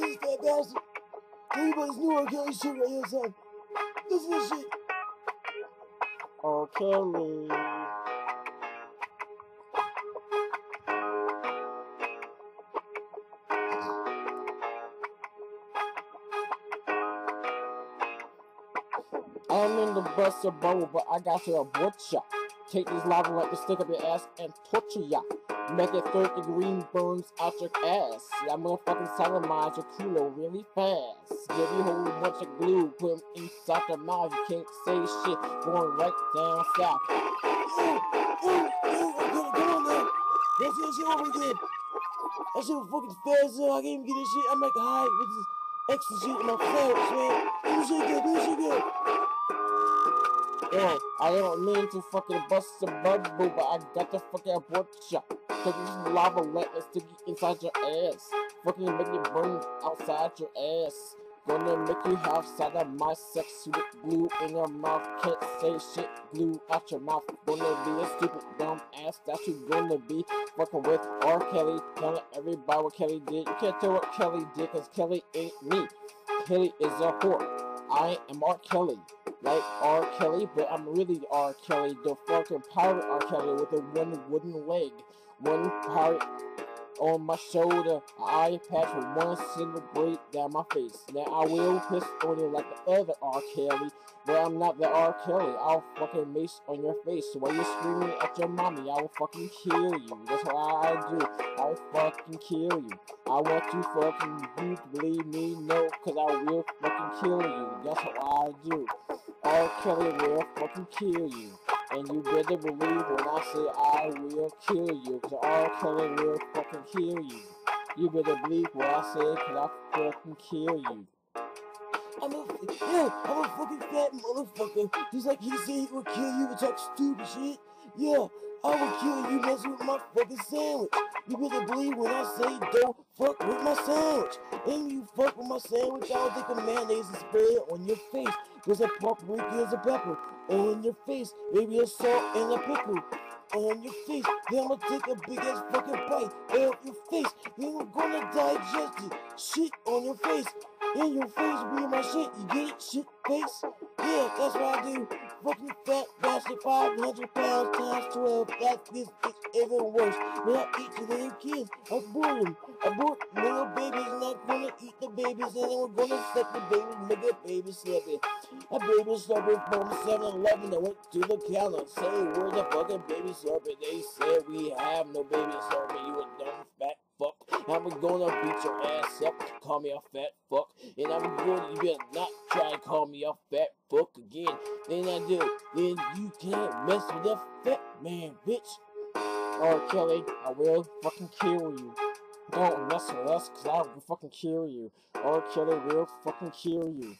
fat bastard. Tell you about new R. Kelly shit right here, son. Listen to this shit. R. Kelly. I'm in the bus of bubble, but I got to abort ya. Take this lava like to stick up your ass and torture ya. Make it third degree burns out your ass. Yeah, I'm gonna fucking sodomize your culo really fast. Give you a whole bunch of glue, put 'em inside your mouth. You can't say shit, going right down south. Ooh, ooh, ooh, I'm gonna go on there. That's that shit over again. That shit was fucking fast, so I can't even get this shit. I'm like high with this shit in my sandwich, man. Do this shit good, do this shit good. Yo, I don't mean to fucking bust a bubble, but I got to fucking abort ya. Cause this lava let it sticky inside your ass. Fucking make it burn outside your ass. Gonna make you have side of my sex with glue in your mouth. Can't say shit, glue out your mouth. Gonna be a stupid dumb ass that you gonna be fucking with R. Kelly. Telling everybody what Kelly did. You can't tell what Kelly did, cause Kelly ain't me. Kelly is a whore. I am R. Kelly like R. Kelly, but I'm really R. Kelly, the fucking pirate R. Kelly with a one wooden leg, one pirate on my shoulder, an eye patch with one single braid down my face. Now I will piss on you like the other R. Kelly, but I'm not the R. Kelly. I'll fucking mace on your face while you're screaming at your mommy. I will fucking kill you. That's what I do. I'll fucking kill you. I want you fucking you believe me, no, cause I will fucking kill you. That's what I do. R. Kelly will fucking kill you. And you better believe when I say I will kill you, cause R. Kelly will fucking kill you. You better believe what I say, cause I fucking kill you. I'm a, yeah, I'm a fucking fat motherfucker. Just like he said he would kill you and talk stupid shit. Yeah, I will kill you messing with my fucking sandwich. You better believe when I say don't fuck with my sandwich. And you fuck with my sandwich, I'll take a mayonnaise and spray it on your face. There's a paprika, there's a pepper on your face. Maybe a salt and a pickle on your face. Then I'm gonna take a big ass fucking bite out your face. Then we're gonna digest it. Shit on your face. In your face be my shit. You get it? Shit face. Yeah, that's what I do. Fucking fat bastard, 500 pounds times 12. That's this bitch even worse. When I eat the little kids, abort them. Abort little babies, and I'm gonna eat the babies, and we're gonna set the babies, make a baby slipping. A baby Slurpee from 7-Eleven that went to the counter. Say, where's the fucking baby Slurpee? They said we have no baby Slurpee. You a dumb fat. I'm gonna beat your ass up. Call me a fat fuck. And I'm gonna, you better not try to call me a fat fuck again. Then I do. Then you can't mess with a fat man, bitch. R. Kelly, I will fucking kill you. Don't mess with us, cause I will fucking kill you. R. Kelly will fucking kill you.